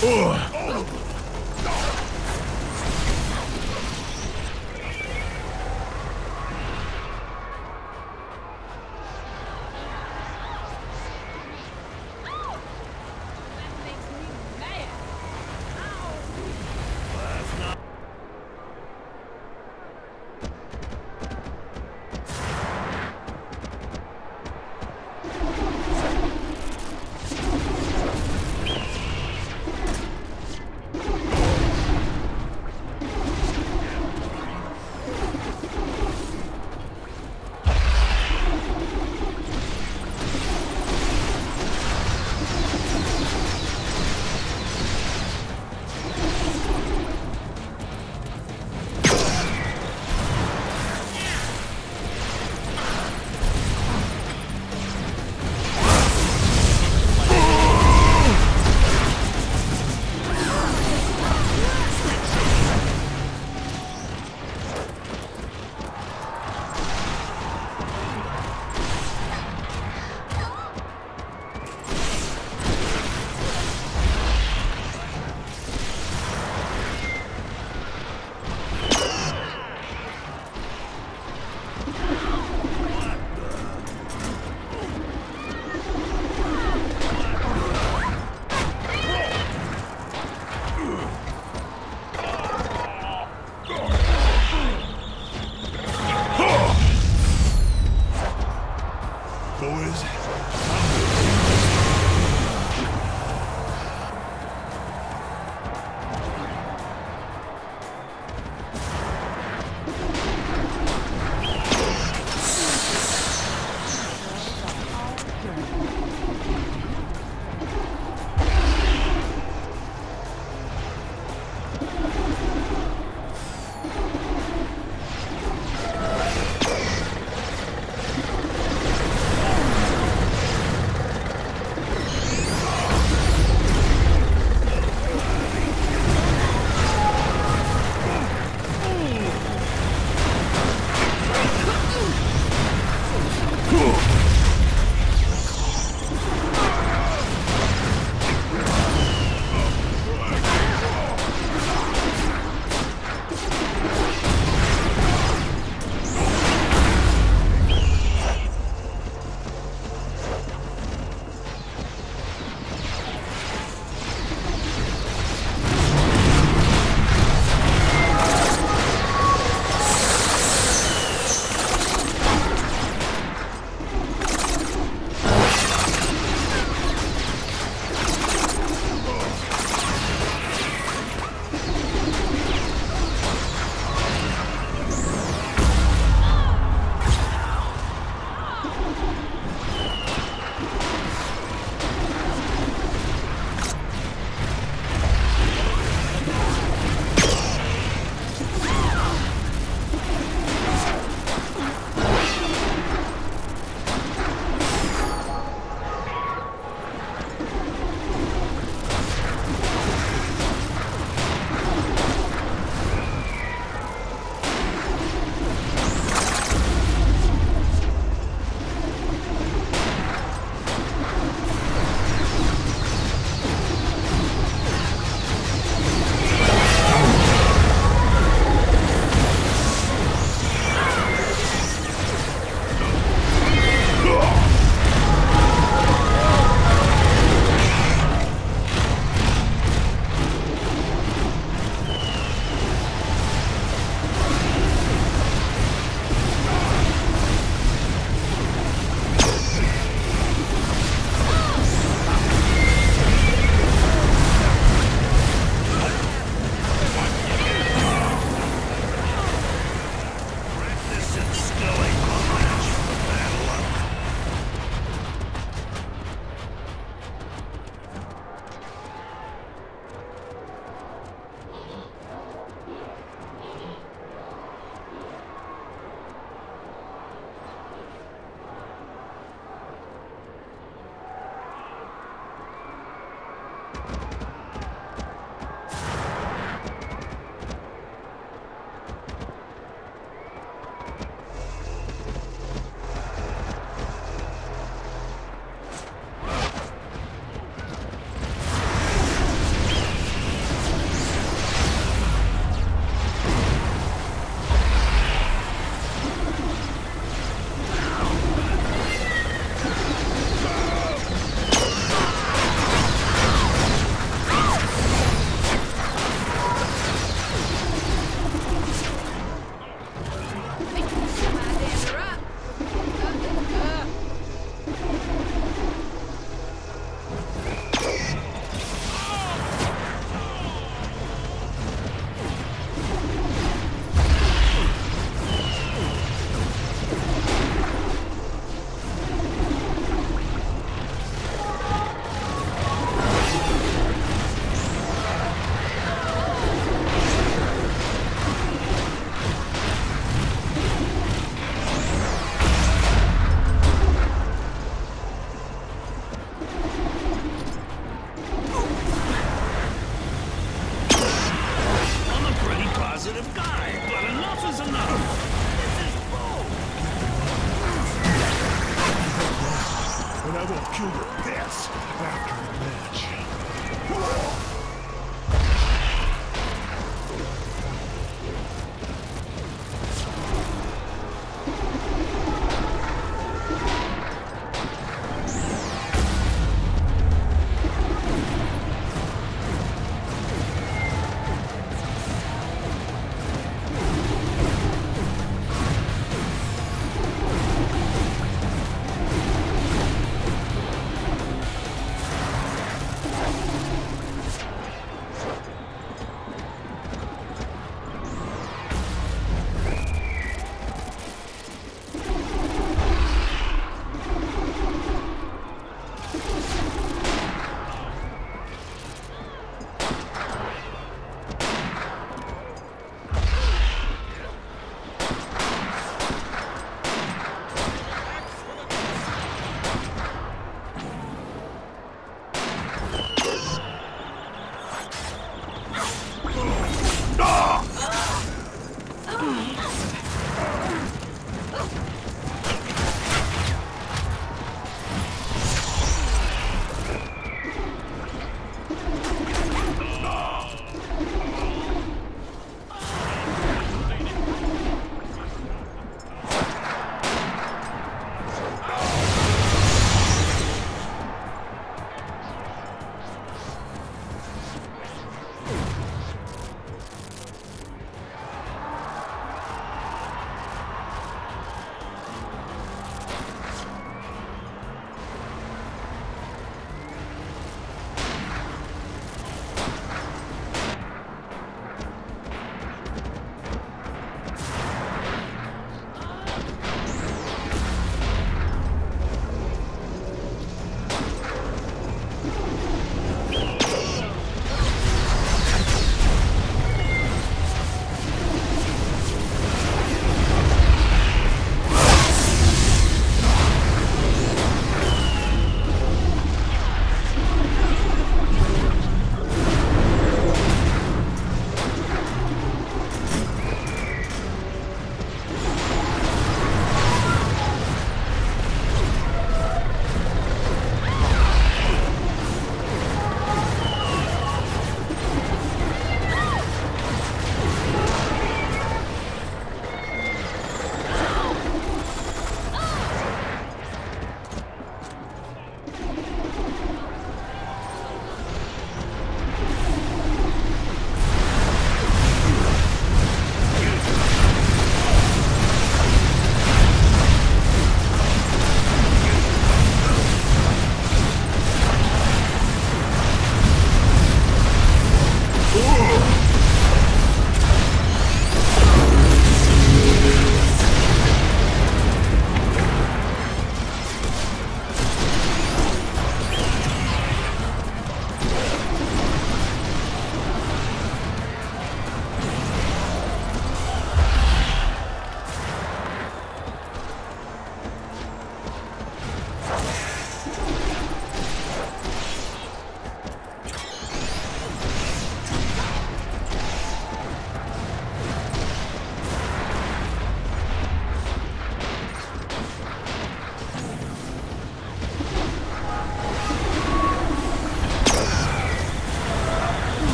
That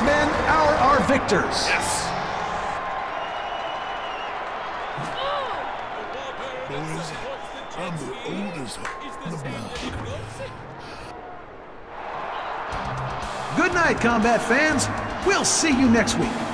These men are our victors. Yes. Boys, I'm the oldest on the block. Good night, combat fans. We'll see you next week.